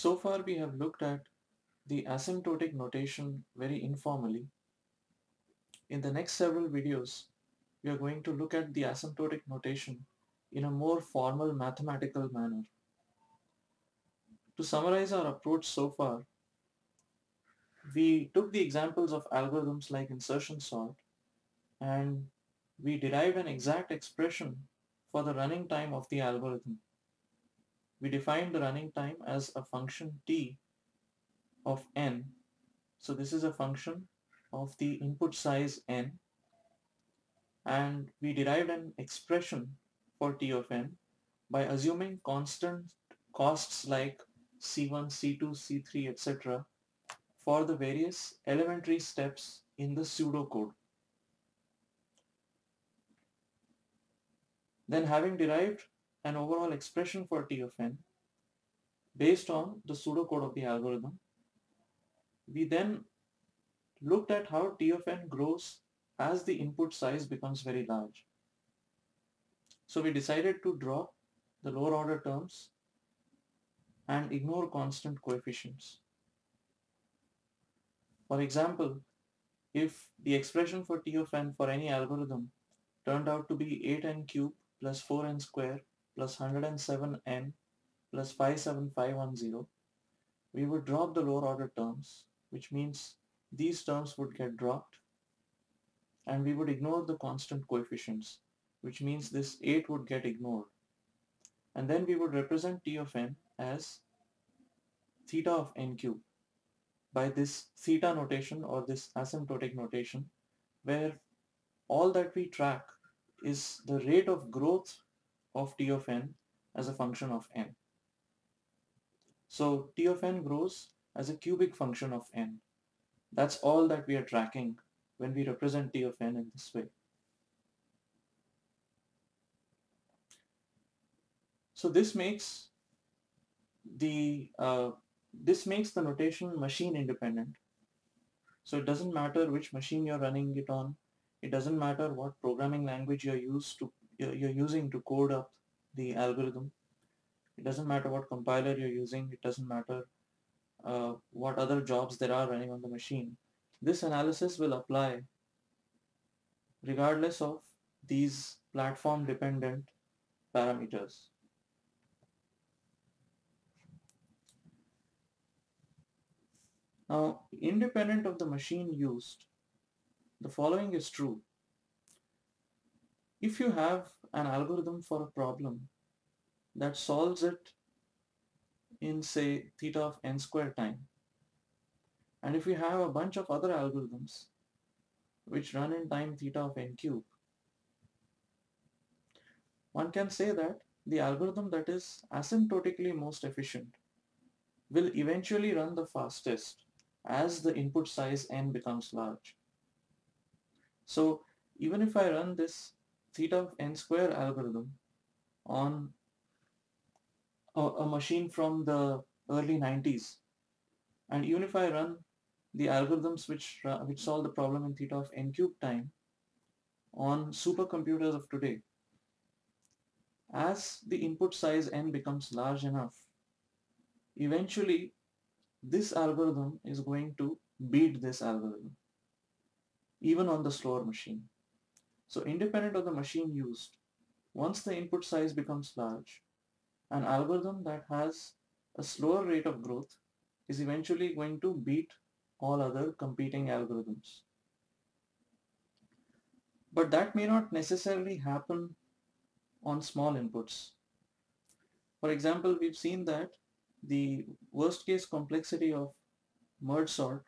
So far we have looked at the asymptotic notation very informally. In the next several videos, we are going to look at the asymptotic notation in a more formal mathematical manner. To summarize our approach so far, we took the examples of algorithms like insertion sort and we derived an exact expression for the running time of the algorithm. We define the running time as a function t of n. So this is a function of the input size n and we derived an expression for t of n by assuming constant costs like c1, c2, c3, etc. for the various elementary steps in the pseudocode. Then having derived an overall expression for T of n based on the pseudocode of the algorithm, we then looked at how T of n grows as the input size becomes very large. So we decided to drop the lower order terms and ignore constant coefficients. For example, if the expression for T of n for any algorithm turned out to be 8n cubed plus 4n square plus 107n plus 57510, we would drop the lower order terms, which means these terms would get dropped and we would ignore the constant coefficients, which means this 8 would get ignored. And then we would represent t of n as theta of n cube by this theta notation or this asymptotic notation where all that we track is the rate of growth of t of n as a function of n. So t of n grows as a cubic function of n. That's all that we are tracking when we represent t of n in this way. So this makes the uh, this makes the notation machine independent. So it doesn't matter which machine you're running it on it doesn't matter what programming language you're used to you're using to code up the algorithm. It doesn't matter what compiler you're using. It doesn't matter uh, what other jobs there are running on the machine. This analysis will apply regardless of these platform dependent parameters. Now, independent of the machine used, the following is true. If you have an algorithm for a problem that solves it in say theta of n square time, and if you have a bunch of other algorithms which run in time theta of n cube, one can say that the algorithm that is asymptotically most efficient will eventually run the fastest as the input size n becomes large. So even if I run this theta of n square algorithm on a, a machine from the early 90s and even if I run the algorithms which, uh, which solve the problem in theta of n cube time on supercomputers of today, as the input size n becomes large enough, eventually this algorithm is going to beat this algorithm even on the slower machine. So independent of the machine used, once the input size becomes large, an algorithm that has a slower rate of growth is eventually going to beat all other competing algorithms. But that may not necessarily happen on small inputs. For example, we've seen that the worst case complexity of merge sort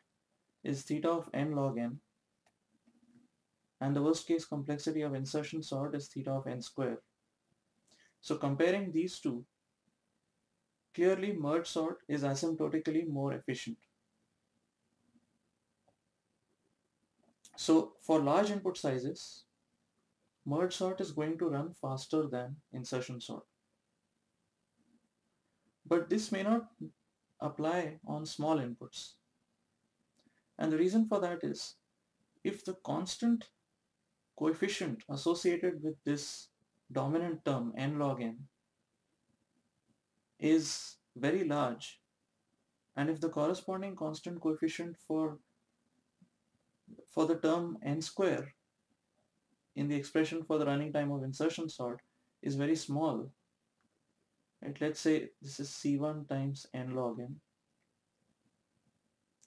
is theta of n log n and the worst case complexity of insertion sort is theta of n square. So comparing these two, clearly merge sort is asymptotically more efficient. So for large input sizes, merge sort is going to run faster than insertion sort. But this may not apply on small inputs. And the reason for that is if the constant coefficient associated with this dominant term n log n is very large, and if the corresponding constant coefficient for for the term n square in the expression for the running time of insertion sort is very small right let's say this is c1 times n log n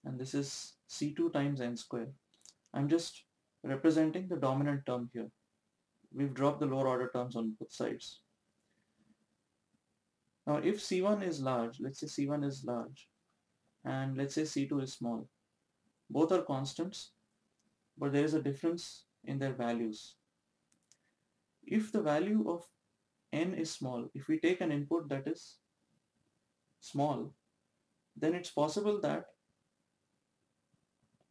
and this is c2 times n square. I'm just representing the dominant term here we've dropped the lower order terms on both sides now if c1 is large let's say c1 is large and let's say c2 is small both are constants but there is a difference in their values. If the value of n is small, if we take an input that is small, then it's possible that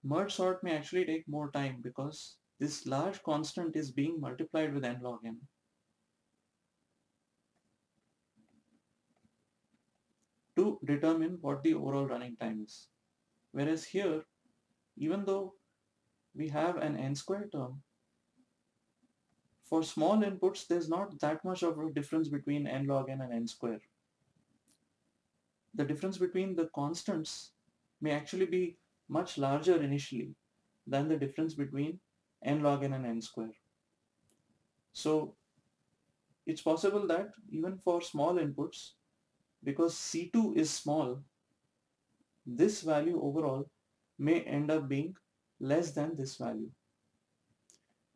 merge sort may actually take more time because this large constant is being multiplied with n log n. to determine what the overall running time is. Whereas here, even though we have an n square term. For small inputs, there's not that much of a difference between n log n and n square. The difference between the constants may actually be much larger initially than the difference between n log n and n square. So it's possible that even for small inputs, because C2 is small, this value overall may end up being less than this value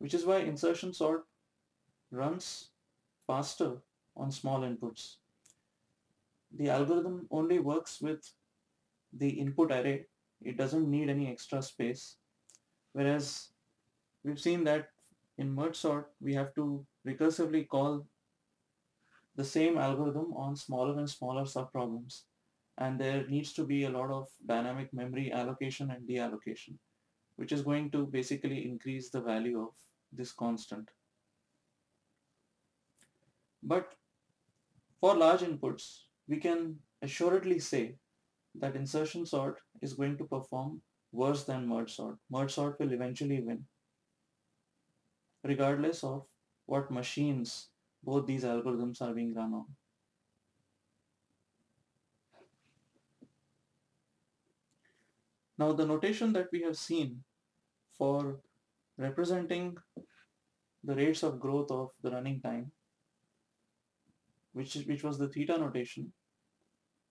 which is why insertion sort runs faster on small inputs. The algorithm only works with the input array. It doesn't need any extra space. Whereas we've seen that in merge sort, we have to recursively call the same algorithm on smaller and smaller subproblems. And there needs to be a lot of dynamic memory allocation and deallocation which is going to basically increase the value of this constant. But for large inputs, we can assuredly say that insertion sort is going to perform worse than merge sort. Merge sort will eventually win, regardless of what machines both these algorithms are being run on. Now the notation that we have seen for representing the rates of growth of the running time, which, which was the theta notation,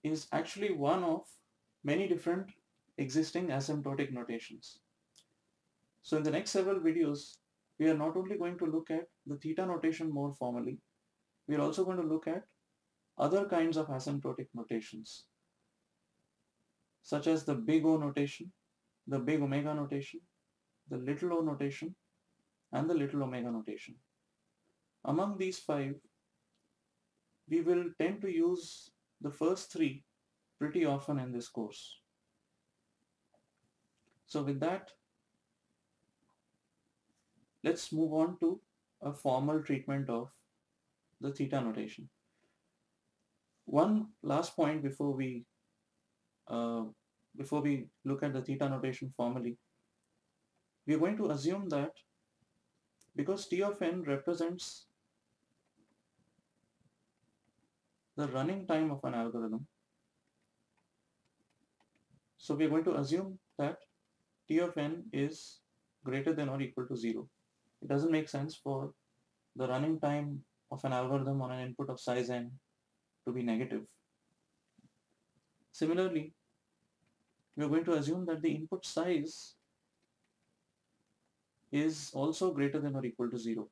is actually one of many different existing asymptotic notations. So in the next several videos, we are not only going to look at the theta notation more formally, we are also going to look at other kinds of asymptotic notations, such as the big O notation, the big omega notation, the little o notation, and the little omega notation. Among these five, we will tend to use the first three pretty often in this course. So with that, let's move on to a formal treatment of the theta notation. One last point before we uh, before we look at the theta notation formally we are going to assume that because T of n represents the running time of an algorithm, so we are going to assume that T of n is greater than or equal to 0. It doesn't make sense for the running time of an algorithm on an input of size n to be negative. Similarly, we are going to assume that the input size is also greater than or equal to 0.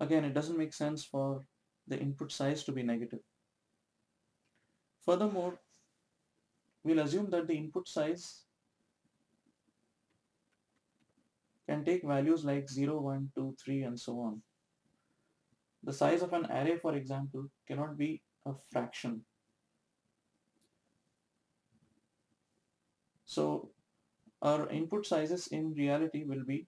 Again, it doesn't make sense for the input size to be negative. Furthermore, we'll assume that the input size can take values like 0, 1, 2, 3 and so on. The size of an array, for example, cannot be a fraction. So our input sizes in reality will be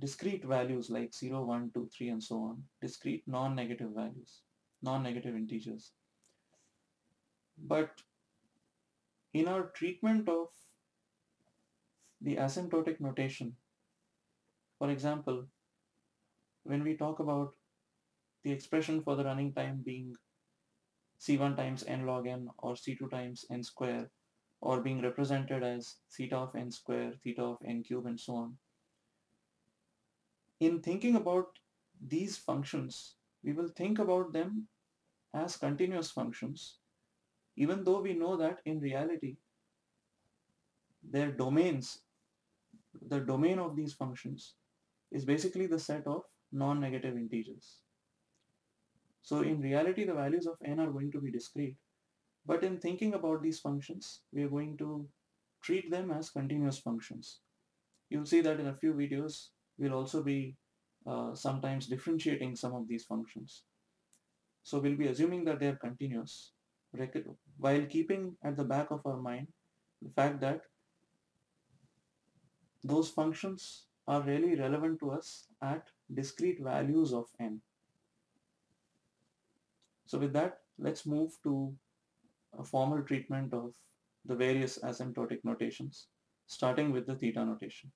discrete values like 0, 1, 2, 3 and so on, discrete non-negative values, non-negative integers. But in our treatment of the asymptotic notation, for example, when we talk about the expression for the running time being c1 times n log n or c2 times n square or being represented as theta of n square, theta of n cube and so on. In thinking about these functions, we will think about them as continuous functions, even though we know that in reality, their domains, the domain of these functions is basically the set of non-negative integers. So in reality, the values of n are going to be discrete. But in thinking about these functions, we are going to treat them as continuous functions. You'll see that in a few videos, we'll also be uh, sometimes differentiating some of these functions. So we'll be assuming that they are continuous while keeping at the back of our mind the fact that those functions are really relevant to us at discrete values of n. So with that, let's move to a formal treatment of the various asymptotic notations, starting with the theta notation.